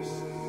Christ.